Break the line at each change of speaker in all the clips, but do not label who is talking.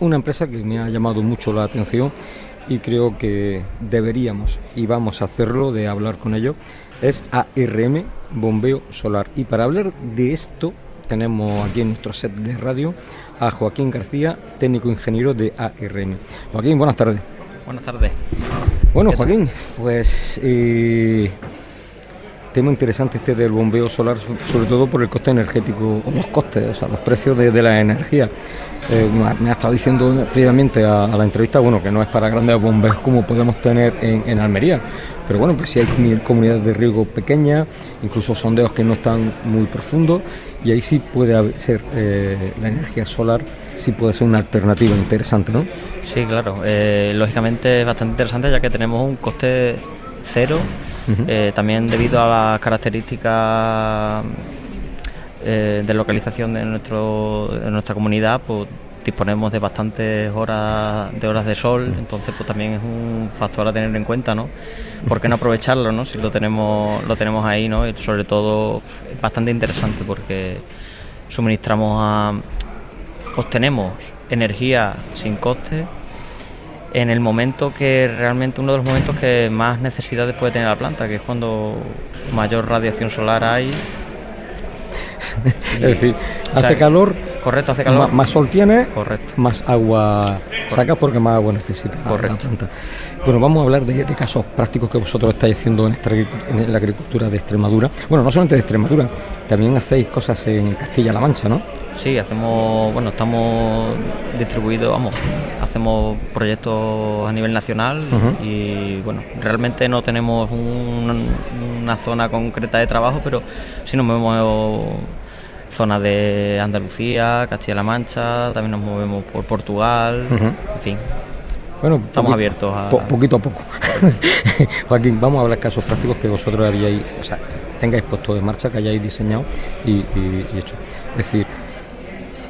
una empresa que me ha llamado mucho la atención y creo que deberíamos y vamos a hacerlo de hablar con ellos. Es ARM Bombeo Solar. Y para hablar de esto tenemos aquí en nuestro set de radio a Joaquín García, técnico ingeniero de ARM. Joaquín, buenas tardes.
Buenas tardes.
Bueno, Joaquín, pues eh, tema interesante este del bombeo solar, sobre todo por el coste energético, los costes, o sea, los precios de, la energía. Eh, me ha estado diciendo previamente a, la entrevista, bueno, que no es para grandes bombeos como podemos tener en, Almería, pero bueno, pues sí hay comunidades de riego pequeñas, incluso sondeos que no están muy profundos, y ahí sí puede ser eh, la energía solar, sí puede ser una alternativa interesante, ¿no?
Sí, claro, eh, lógicamente es bastante interesante ya que tenemos un coste cero eh, también debido a las características eh, de localización de, nuestro, de nuestra comunidad, pues disponemos de bastantes horas de horas de sol, entonces pues también es un factor a tener en cuenta, ¿no? ¿Por qué no aprovecharlo, no? Si lo tenemos, lo tenemos ahí, ¿no? Y sobre todo es bastante interesante porque suministramos a obtenemos energía sin coste en el momento que realmente uno de los momentos que más necesidades puede tener la planta, que es cuando mayor radiación solar hay.
es decir, hace calor,
correcto, hace calor,
más, sol tiene, correcto, más agua saca porque más agua necesita.
Correcto.
Bueno, vamos a hablar de, casos prácticos que vosotros estáis haciendo en, en la agricultura de Extremadura. Bueno, no solamente de Extremadura, también hacéis cosas en Castilla-La Mancha, ¿no?
Sí, hacemos, bueno, estamos distribuidos, vamos, hacemos proyectos a nivel nacional y bueno, realmente no tenemos una zona concreta de trabajo, pero sí nos movemos zonas de Andalucía, Castilla-La Mancha, también nos movemos por Portugal, en fin.
Bueno, estamos abiertos a... poquito a poco. Joaquín, vamos a hablar casos prácticos que vosotros habíais, o sea, tengáis puesto en marcha, que hayáis diseñado y hecho. Es decir,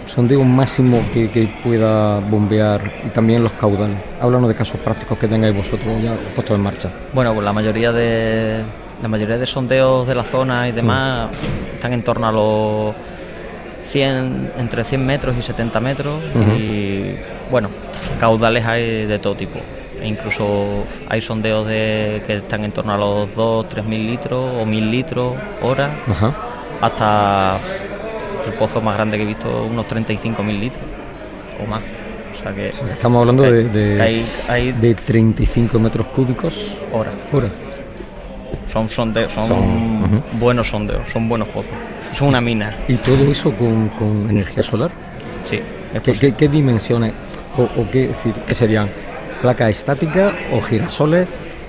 sondeo máximo que, pueda bombear y también los caudales. Háblanos de casos prácticos que tengáis vosotros ya puestos en marcha.
Bueno, pues la mayoría de la mayoría de sondeos de la zona y demás mm. están en torno a los 100, entre 100 metros y 70 metros y bueno, caudales hay de todo tipo. E incluso hay sondeos de, que están en torno a los 2, 3 mil litros o mil litros hora, hasta el pozo más grande que he visto, unos 35.000 litros o más. O sea que
Estamos hablando de, de, 35 metros cúbicos
hora. Son, sondeos, son, buenos sondeos, son buenos pozos. Son una mina.
¿Y todo eso con, energía solar?
Sí.
¿Qué, dimensiones o, qué, decir, qué serían? ¿Placa estática o girasoles?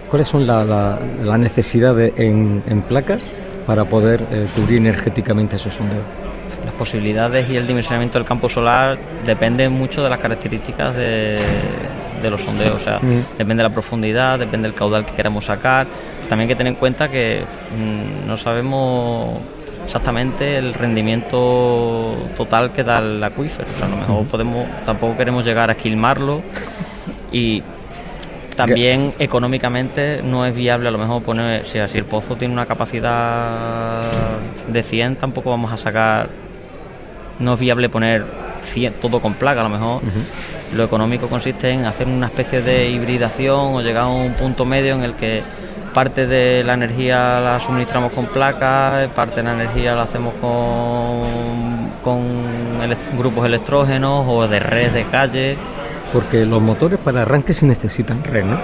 ¿Cuáles son las la, necesidades en, en, placas para poder eh, cubrir energéticamente esos sondeos?
las posibilidades y el dimensionamiento del campo solar dependen mucho de las características de, los sondeos, o sea, mm. depende de la profundidad, depende del caudal que queramos sacar. También hay que tener en cuenta que mm, no sabemos exactamente el rendimiento total que da el acuífero, o sea, a lo mejor podemos, tampoco queremos llegar a esquilmarlo y también económicamente no es viable a lo mejor poner, si el pozo tiene una capacidad de 100, tampoco vamos a sacar no es viable poner todo con placa, a lo mejor lo económico consiste en hacer una especie de hibridación o llegar a un punto medio en el que parte de la energía la suministramos con placas, parte de la energía la hacemos con, con grupos electrógenos o de red de calle.
Porque los motores para arranque sí necesitan red, ¿no?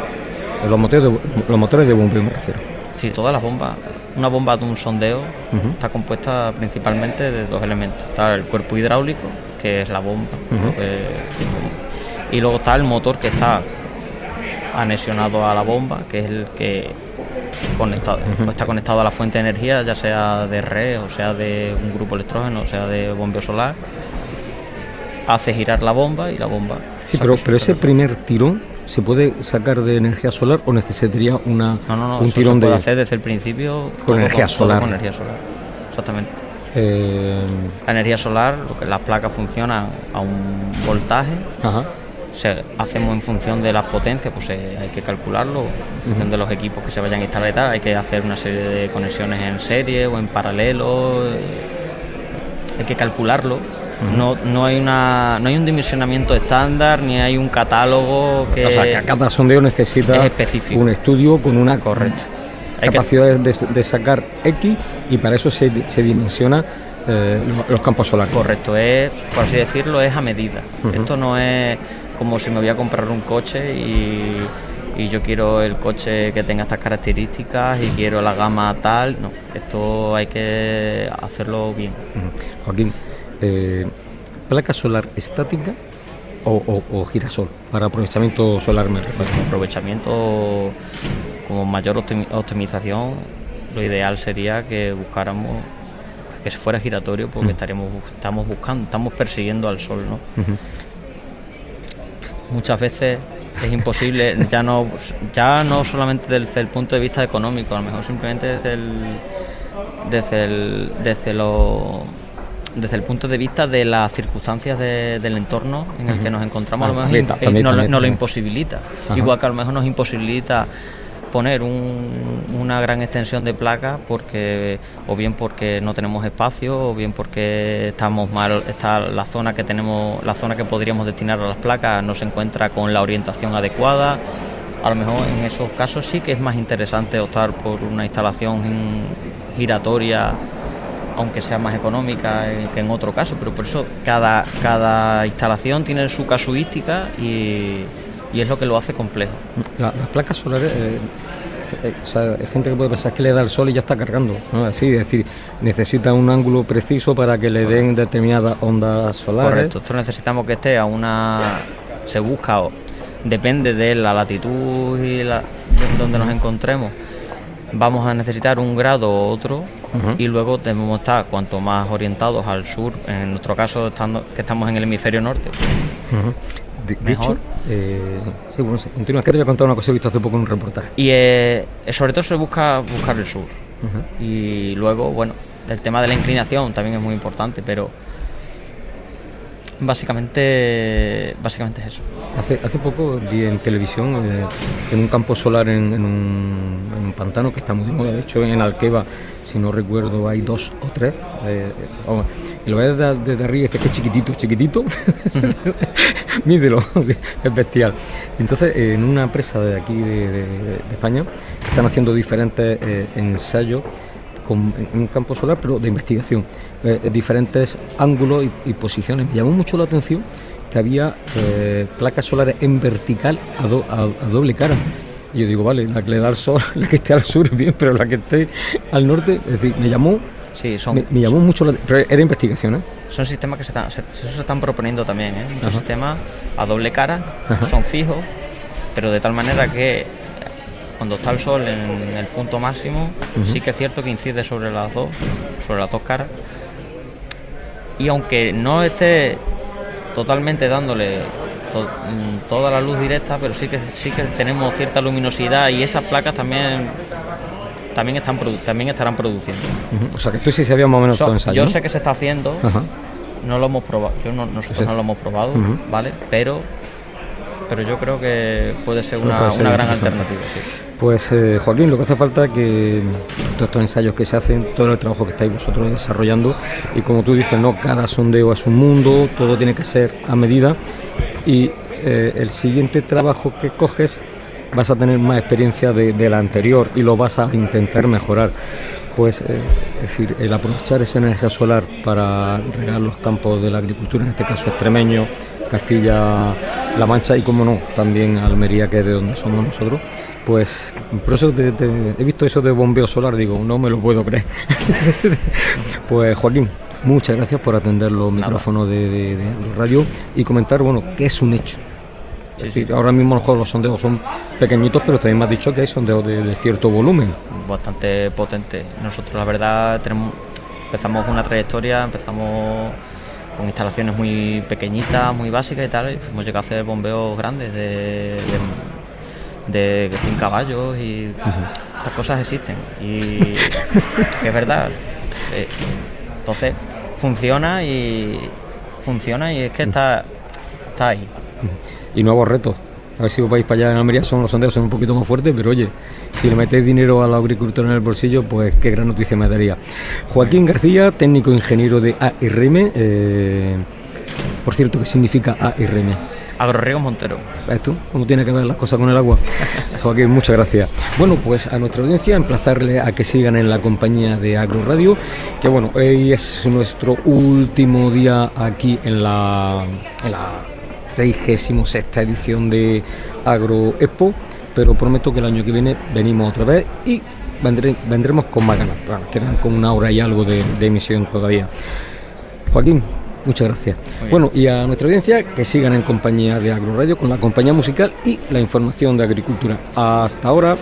Los motores de, los motores de bombeo me refiero.
Sí, todas las bombas una bomba de un sondeo está compuesta principalmente de dos elementos. Está el cuerpo hidráulico, que es la bomba, y luego está el motor que está anexionado a la bomba, que es el que conectado, está conectado a la fuente de energía, ya sea de red, o sea de un grupo electrógeno, o sea de bombeo solar. Hace girar la bomba y la bomba.
Sí, pero, pero ese primer tirón ¿Se puede sacar de energía solar o necesitaría una,
no, no, no, un tirón se puede hacer desde el principio
con energía solar?
Con energía solar, exactamente. Eh... La energía solar, lo que las placas funcionan a un voltaje. Ajá. Se, hacemos en función de las potencias, pues eh, hay que calcularlo, en función de los equipos que se vayan a instalar y tal, hay que hacer una serie de conexiones en serie o en paralelo, eh, hay que calcularlo no, no, hay una, no hay un dimensionamiento estándar ni hay un catálogo que.
O sea, cada sondeo necesita un estudio con una
Correcto.
capacidad de, sacar X y para eso se, se dimensiona eh, los campos solares.
Correcto, es, por así decirlo, es a medida. Esto no es como si me voy a comprar un coche y, y, yo quiero el coche que tenga estas características y quiero la gama tal. No, esto hay que hacerlo bien.
Joaquín, eh, ¿placa solar estática o, girasol? Para aprovechamiento solar me refiero.
Aprovechamiento como mayor optimización, lo ideal sería que buscáramos que fuera giratorio porque estaremos estamos buscando estamos persiguiendo al sol no muchas veces es imposible ya no ya no solamente desde el punto de vista económico a lo mejor simplemente desde el desde el desde lo desde el punto de vista de las circunstancias del entorno en el que nos encontramos, a lo mejor no, lo imposibilita. Igual que a lo mejor nos imposibilita poner una gran extensión de placas porque o bien porque no tenemos espacio o bien porque estamos mal está la zona que tenemos la zona que podríamos destinar a las placas no se encuentra con la orientación adecuada. A lo mejor en esos casos sí que es más interesante optar por una instalación giratoria aunque sea más económica que en otro caso pero por eso cada cada instalación tiene su casuística y y es lo que lo hace complejo.
las placas solares, eh, eh, o sea, hay gente que puede pensar que le da el sol y ya está cargando, ¿no? Así, es decir, necesita un ángulo preciso para que le den determinadas ondas solares.
Correcto, esto necesitamos que esté a una. Se busca, depende de la latitud y la, donde nos encontremos. Vamos a necesitar un grado u otro y luego debemos estar cuanto más orientados al sur, en nuestro caso estando, que estamos en el hemisferio norte.
De, hecho, eh, sí, bueno, continúa. Es que te voy a contar una cosa que he visto hace poco en un reportaje.
Y eh, sobre todo se busca buscar el sur. Y luego, bueno, el tema de la inclinación también es muy importante, pero Básicamente, básicamente es eso.
Hace, hace poco vi en televisión, eh, en un campo solar en, un, pantano que está muy de moda, de hecho en Alqueva, si no recuerdo, hay dos o tres. Eh, y lo ves desde, arriba y dices que es chiquitito, chiquitito. Mídelo, es bestial. Entonces, en una presa de aquí de, España, están haciendo diferentes eh, ensayos con, en un campo solar, pero de investigación eh, diferentes ángulos y, posiciones. Me llamó mucho la atención que había eh, placas solares en vertical a, doble cara. Y yo digo, vale, la que le da al sol, la que esté al sur, bien, pero la que esté al norte, es decir, me llamó,
sí, son,
me, llamó mucho la pero era investigación, ¿eh?
Son sistemas que se están, se, están proponiendo también, ¿eh? Muchos sistemas a doble cara, son fijos, pero de tal manera que cuando está el sol en el punto máximo, sí que es cierto que incide sobre las dos, sobre las dos caras, y aunque no esté totalmente dándole mm, toda la luz directa, pero sí que sí que tenemos cierta luminosidad y esas placas también también están también estarán produciendo.
O sea que tú sí sabías más o menos todo ensayo.
Yo sé que se está haciendo, no lo hemos probado, yo no, nosotros no lo hemos probado, ¿vale? Pero pero yo creo que puede ser una, gran alternativa.
Pues eh, Joaquín, lo que hace falta es que todos estos ensayos que se hacen, todo el trabajo que estáis vosotros desarrollando, y como tú dices, no cada sondeo es un mundo, todo tiene que ser a medida, y eh, el siguiente trabajo que coges vas a tener más experiencia de, la anterior y lo vas a intentar mejorar. Pues eh, es decir, el aprovechar esa energía solar para regar los campos de la agricultura, en este caso extremeño, Castilla-La Mancha y, como no, también Almería, que es de donde somos nosotros. Pues por eso he visto eso de bombeo solar, digo, no me lo puedo creer. pues Joaquín, muchas gracias por atender los micrófonos de, radio y comentar, bueno, qué es un hecho. Ahora mismo los sondeos son pequeñitos, pero también me has dicho que hay sondeos de, cierto volumen.
Bastante potente. Nosotros, la verdad, tenemos, empezamos una trayectoria, empezamos con instalaciones muy pequeñitas, muy básicas y tal, y hemos llegado a hacer bombeos grandes de, de, de 100 caballos y estas cosas existen. Y es verdad. Eh, entonces, funciona y funciona y es que está, está ahí.
Y nuevos retos. A ver si vais para allá en Almería, son los sondeos son un poquito más fuertes, pero oye, si le metéis dinero a la agricultura en el bolsillo, pues qué gran noticia me daría. Joaquín García, técnico ingeniero de ARM. Eh, por cierto, ¿qué significa ARM?
Agrorriego Montero.
¿Ves tú? ¿Cómo tiene que ver las cosas con el agua? Joaquín, muchas gracias. Bueno, pues a nuestra audiencia emplazarle a que sigan en la compañía de Agro Radio, que bueno, hoy es nuestro último día aquí en la, en la 66 edición de Agro Expo, pero prometo que el año que viene venimos otra vez y vendremos con más ganas. Bueno, quedan con una hora y algo de, de emisión todavía. Joaquín, Muchas gracias. Bueno, y a nuestra audiencia que sigan en compañía de Agro Radio con la compañía musical y la información de agricultura. Hasta ahora.